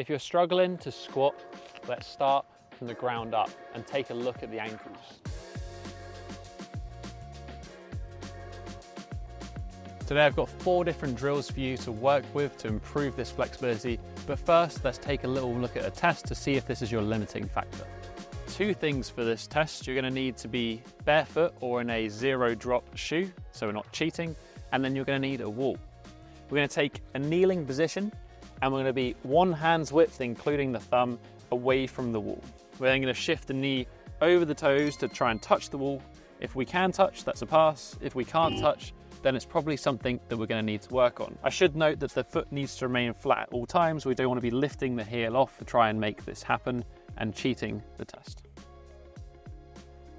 If you're struggling to squat, let's start from the ground up and take a look at the ankles. Today I've got four different drills for you to work with to improve this flexibility, but first let's take a little look at a test to see if this is your limiting factor. Two things for this test, you're gonna need to be barefoot or in a zero drop shoe, so we're not cheating, and then you're gonna need a wall. We're gonna take a kneeling position and we're gonna be one hand's width, including the thumb, away from the wall. We're then gonna shift the knee over the toes to try and touch the wall. If we can touch, that's a pass. If we can't mm. touch, then it's probably something that we're going to need to work on. I should note that the foot needs to remain flat at all times. We don't want to be lifting the heel off to try and make this happen and cheating the test.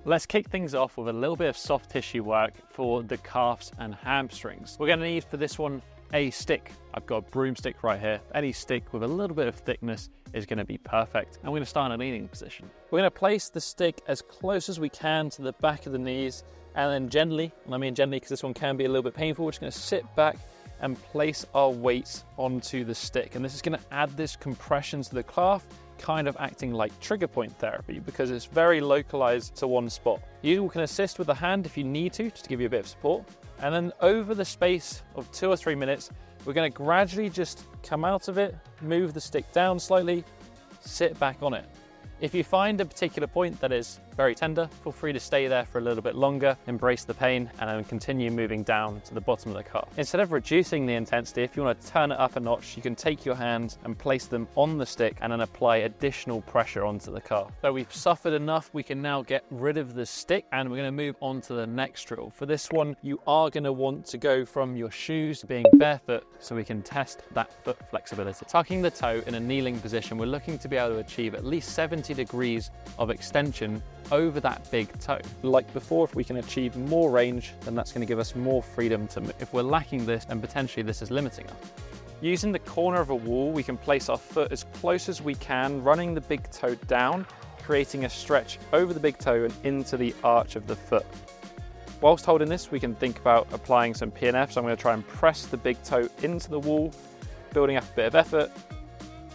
Let's kick things off with a little bit of soft tissue work for the calves and hamstrings. We're going to need for this one a stick. I've got a broomstick right here. Any stick with a little bit of thickness is going to be perfect. And we're going to start in a kneeling position. We're going to place the stick as close as we can to the back of the knees and then gently, and I mean gently because this one can be a little bit painful, we're just going to sit back and place our weight onto the stick. And this is going to add this compression to the calf, kind of acting like trigger point therapy because it's very localized to one spot. You can assist with the hand if you need to, just to give you a bit of support. And then over the space of two or three minutes, we're going to gradually just come out of it, move the stick down slightly, sit back on it. If you find a particular point that is very tender, feel free to stay there for a little bit longer, embrace the pain, and then continue moving down to the bottom of the calf. Instead of reducing the intensity, if you want to turn it up a notch, you can take your hands and place them on the stick and then apply additional pressure onto the calf. So we've suffered enough, we can now get rid of the stick and we're going to move on to the next drill. For this one, you are going to want to go from your shoes to being barefoot so we can test that foot flexibility. Tucking the toe in a kneeling position, we're looking to be able to achieve at least 70 degrees of extension over that big toe. Like before, if we can achieve more range, then that's going to give us more freedom to move. If we're lacking this, then potentially this is limiting us. Using the corner of a wall, we can place our foot as close as we can, running the big toe down, creating a stretch over the big toe and into the arch of the foot. Whilst holding this, we can think about applying some PNF. So I'm going to try and press the big toe into the wall, building up a bit of effort.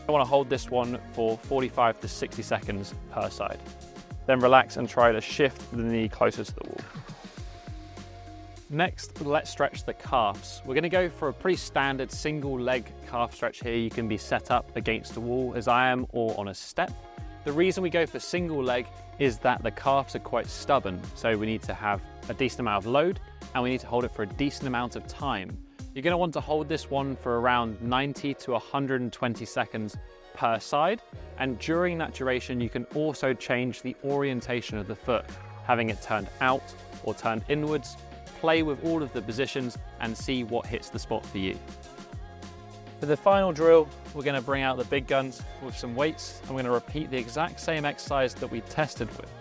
I want to hold this one for 45 to 60 seconds per side. Then relax and try to shift the knee closer to the wall. Next, let's stretch the calves. We're gonna go for a pretty standard single leg calf stretch here. You can be set up against the wall as I am or on a step. The reason we go for single leg is that the calves are quite stubborn. So we need to have a decent amount of load and we need to hold it for a decent amount of time. You're gonna to want to hold this one for around 90 to 120 seconds per side. And during that duration, you can also change the orientation of the foot, having it turned out or turned inwards, play with all of the positions and see what hits the spot for you. For the final drill, we're gonna bring out the big guns with some weights we're gonna repeat the exact same exercise that we tested with.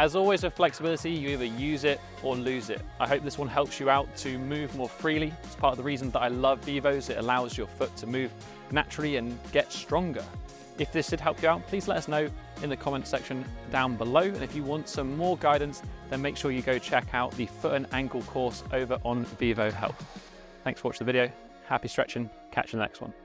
As always with flexibility, you either use it or lose it. I hope this one helps you out to move more freely. It's part of the reason that I love Vivos. It allows your foot to move naturally and get stronger. If this did help you out, please let us know in the comment section down below. And if you want some more guidance, then make sure you go check out the foot and ankle course over on Vivo Health. Thanks for watching the video. Happy stretching. Catch you in the next one.